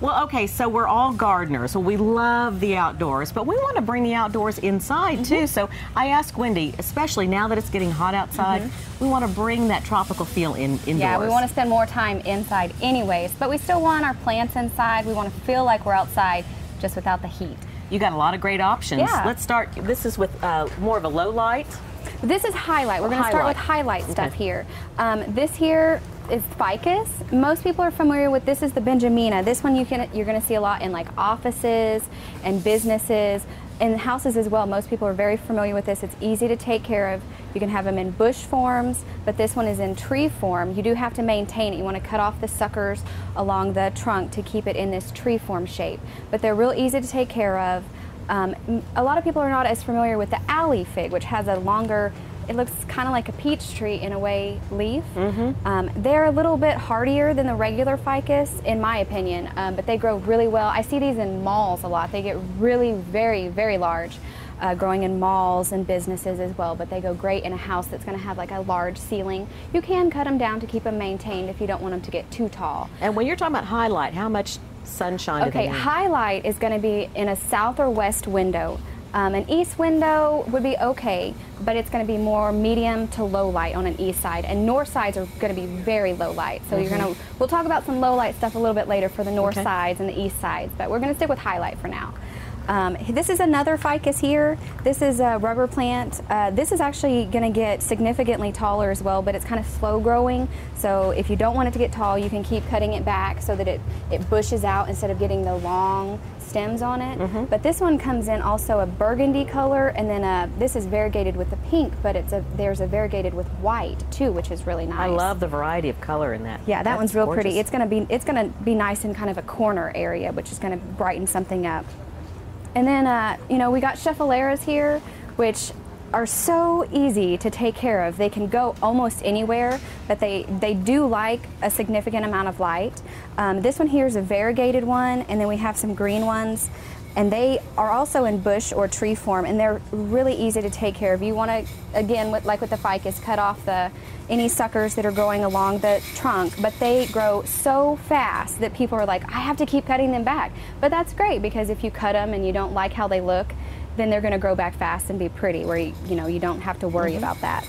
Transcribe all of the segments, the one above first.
Well, okay, so we're all gardeners. So we love the outdoors, but we want to bring the outdoors inside Mm-hmm. too. So I asked Wendy, especially now that it's getting hot outside, we want to bring that tropical feel in indoors. Mm-hmm. Yeah, we want to spend more time inside anyways, but we still want our plants inside. We want to feel like we're outside just without the heat. You got a lot of great options. Yeah. Let's start. This is with uh, more of a low light. This is highlight. We're going to start with Highlight. highlight stuff Okay. here. Um, this here is ficus. Most people are familiar with this is the Benjamina. This one you can you're going to see a lot in like offices and businesses and houses as well. Most people are very familiar with this. It's easy to take care of. You can have them in bush forms, but this one is in tree form. You do have to maintain it. You want to cut off the suckers along the trunk to keep it in this tree form shape. But they're real easy to take care of. Um, a lot of people are not as familiar with the Alii fig, which has a longer, it looks kind of like a peach tree in a way, leaf. Um, they're a little bit hardier than the regular ficus, in my opinion, um, but they grow really well. I see these in malls a lot. They get really very, very large. Uh, growing in malls and businesses as well, but they go great in a house that's going to have like a large ceiling. You can cut them down to keep them maintained if you don't want them to get too tall. And when you're talking about highlight, how much sunshine do Okay, highlight is going to be in a south or west window. Um, an east window would be okay, but it's going to be more medium to low light on an east side, and north sides are going to be very low light. So you're going to. We'll talk about some low light stuff a little bit later for the north Mm-hmm. Okay. sides and the east sides, but we're going to stick with highlight for now. Um, this is another ficus here. This is a rubber plant. Uh, this is actually going to get significantly taller as well, but it's kind of slow growing. So if you don't want it to get tall, you can keep cutting it back so that it, it bushes out instead of getting the long stems on it. Mm-hmm. But this one comes in also a burgundy color, and then uh this is variegated with the pink, but it's a there's a variegated with white too, which is really nice. I love the variety of color in that. Yeah, that That's one's real pretty. It's gonna be it's gonna be nice in kind of a corner area, which is gonna brighten something up. And then uh, you know we got scheffleras here, which are so easy to take care of. They can go almost anywhere, but they they do like a significant amount of light. Um, this one here is a variegated one, and then we have some green ones. And they are also in bush or tree form, and they're really easy to take care of. You want to, again, with, like with the ficus, cut off the any suckers that are growing along the trunk, but they grow so fast that people are like, I have to keep cutting them back. But that's great because if you cut them and you don't like how they look, then they're going to grow back fast and be pretty, where you, you know you don't have to worry mm-hmm. about that.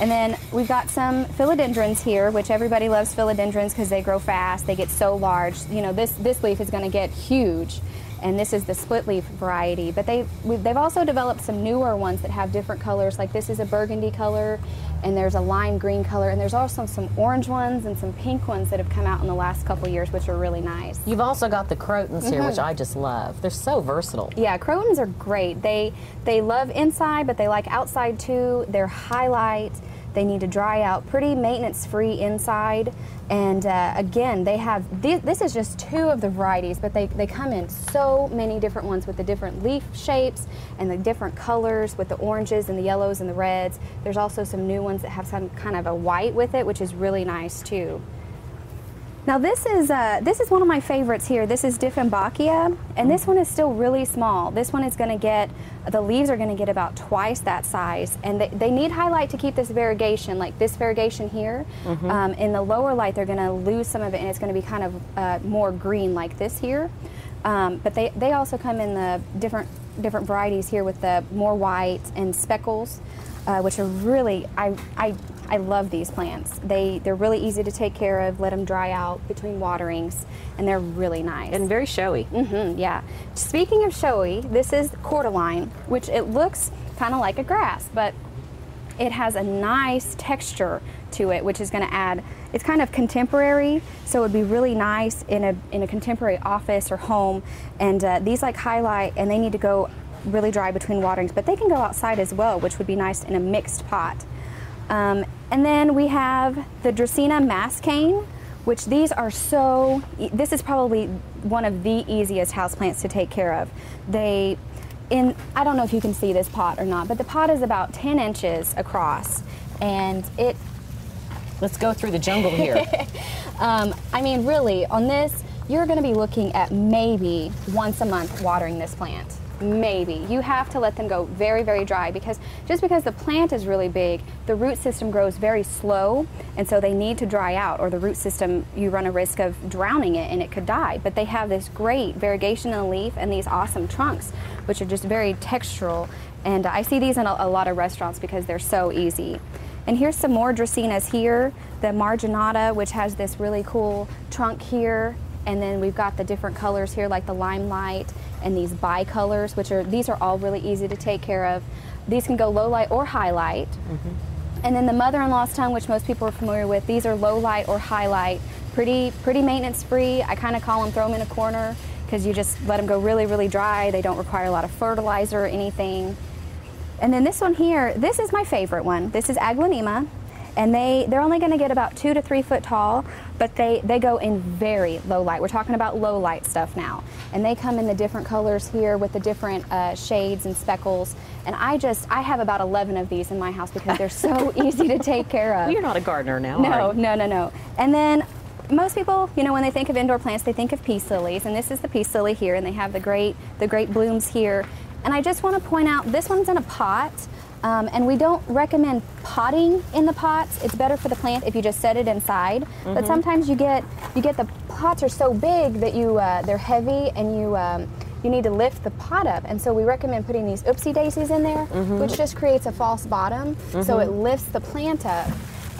And then we've got some philodendrons here, which everybody loves philodendrons because they grow fast. They get so large. You know, this this leaf is going to get huge, and this is the split leaf variety. But they they've also developed some newer ones that have different colors. Like this is a burgundy color, and there's a lime green color, and there's also some orange ones and some pink ones that have come out in the last couple years, which are really nice. You've also got the crotons here, Mm-hmm. which I just love. They're so versatile. Yeah, crotons are great. They they love inside, but they like outside too. They're highlight. They need to dry out pretty maintenance free inside. And uh, again, they have th- this is just two of the varieties, but they, they come in so many different ones with the different leaf shapes and the different colors with the oranges and the yellows and the reds. There's also some new ones that have some kind of a white with it, which is really nice too. Now this is uh, this is one of my favorites here. This is Dieffenbachia, and this one is still really small. This one is going to get the leaves are going to get about twice that size, and they, they need highlight to keep this variegation, like this variegation here. Um, in the lower light, they're going to lose some of it, and it's going to be kind of uh, more green like this here. Um, but they, they also come in the different different varieties here with the more white and speckles, uh, which are really I, I I love these plants. They they're really easy to take care of. Let them dry out between waterings, and they're really nice. And very showy. Mm -hmm, yeah. Speaking of showy, this is cordyline, which it looks kind of like a grass, but it has a nice texture to it, which is going to add. It's kind of contemporary, so it would be really nice in a in a contemporary office or home. And uh, these like highlight, and they need to go really dry between waterings, but they can go outside as well, which would be nice in a mixed pot. Um, and then we have the Dracaena mass cane, which these are so, this is probably one of the easiest houseplants to take care of. They, in, I don't know if you can see this pot or not, but the pot is about 10 inches across and it, Let's go through the jungle here. um, I mean, really, on this, you're going to be looking at maybe once a month watering this plant. maybe. You have to let them go very, very dry because just because the plant is really big, the root system grows very slow, and so they need to dry out, or the root system, you run a risk of drowning it and it could die. But they have this great variegation in the leaf and these awesome trunks, which are just very textural. And I see these in a, a lot of restaurants because they're so easy. And here's some more Dracaenas here, the Marginata, which has this really cool trunk here. And then we've got the different colors here, like the limelight and these bicolors, which are, these are all really easy to take care of. These can go low light or high light. Mm-hmm. And then the mother-in-law's tongue, which most people are familiar with, these are low light or high light. Pretty, pretty maintenance free. I kind of call them throw them in a corner because you just let them go really, really dry. They don't require a lot of fertilizer or anything. And then this one here, this is my favorite one. This is Aglaonema and they they're only going to get about two to three foot tall but they they go in very low light. We're talking about low light stuff now. And they come in the different colors here with the different uh, shades and speckles. And i just i have about 11 of these in my house because they're so easy to take care of. Well, you're not a gardener now no no no no. And then most people, you know, when they think of indoor plants, they think of peace lilies, and this is the peace lily here, and they have the great, the great blooms here. And I just want to point out, this one's in a pot, um, and we don't recommend potting in the pots. It's better for the plant if you just set it inside. Mm-hmm. But sometimes you get you get the pots are so big that you uh, they're heavy and you um, you need to lift the pot up. And so we recommend putting these oopsie daisies in there, mm-hmm. which just creates a false bottom, mm-hmm. so it lifts the plant up.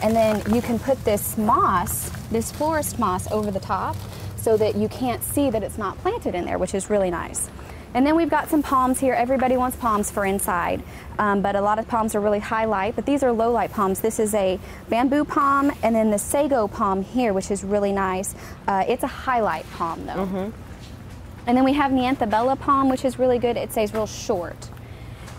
And then you can put this moss, this forest moss, over the top, so that you can't see that it's not planted in there, which is really nice. And then we've got some palms here. Everybody wants palms for inside, um, but a lot of palms are really high light, but these are low light palms. This is a bamboo palm, and then the sago palm here, which is really nice. Uh, it's a highlight palm though. Mm-hmm. And then we have Neanthe bella palm, which is really good. It stays real short.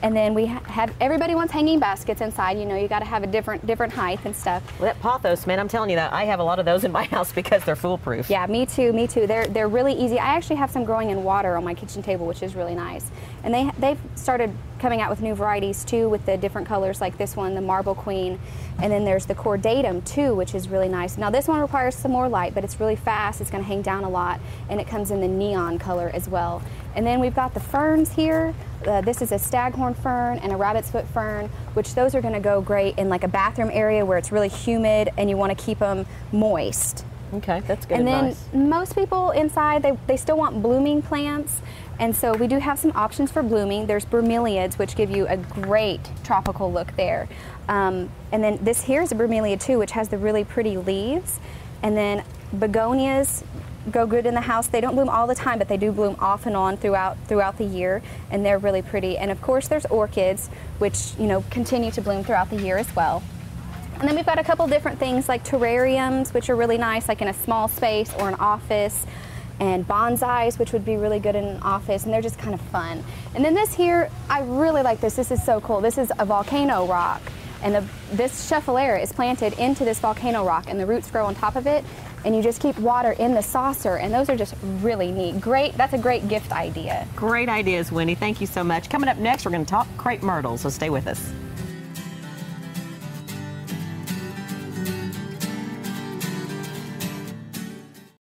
And then we have everybody wants hanging baskets inside. You know, you got to have a different different height and stuff. Well, that pothos, man, I'm telling you that I have a lot of those in my house because they're foolproof. Yeah, me too, me too. They're they're really easy. I actually have some growing in water on my kitchen table, which is really nice. And they they've started coming out with new varieties too, with the different colors like this one, the Marble Queen, and then there's the Cordatum too, which is really nice. Now this one requires some more light, but it's really fast. It's going to hang down a lot, and it comes in the neon color as well. And then we've got the ferns here. Uh, this is a staghorn fern and a rabbit's foot fern, which those are going to go great in like a bathroom area where it's really humid and you want to keep them moist. Okay, that's good And advice. then most people inside, they, they still want blooming plants. And so we do have some options for blooming. There's bromeliads, which give you a great tropical look there. Um, and then this here is a bromeliad too, which has the really pretty leaves. And then begonias, go good in the house. They don't bloom all the time, but they do bloom off and on throughout throughout the year, and they're really pretty. And of course, there's orchids, which you know continue to bloom throughout the year as well. And then we've got a couple different things like terrariums, which are really nice, like in a small space or an office, and bonsais, which would be really good in an office, and they're just kind of fun. And then this here, I really like this. This is so cool. This is a volcano rock. And the, this Schefflera is planted into this volcano rock, and the roots grow on top of it, and you just keep water in the saucer, and those are just really neat. Great, that's a great gift idea. Great ideas, Wendy. Thank you so much. Coming up next, we're going to talk crepe myrtle, so stay with us.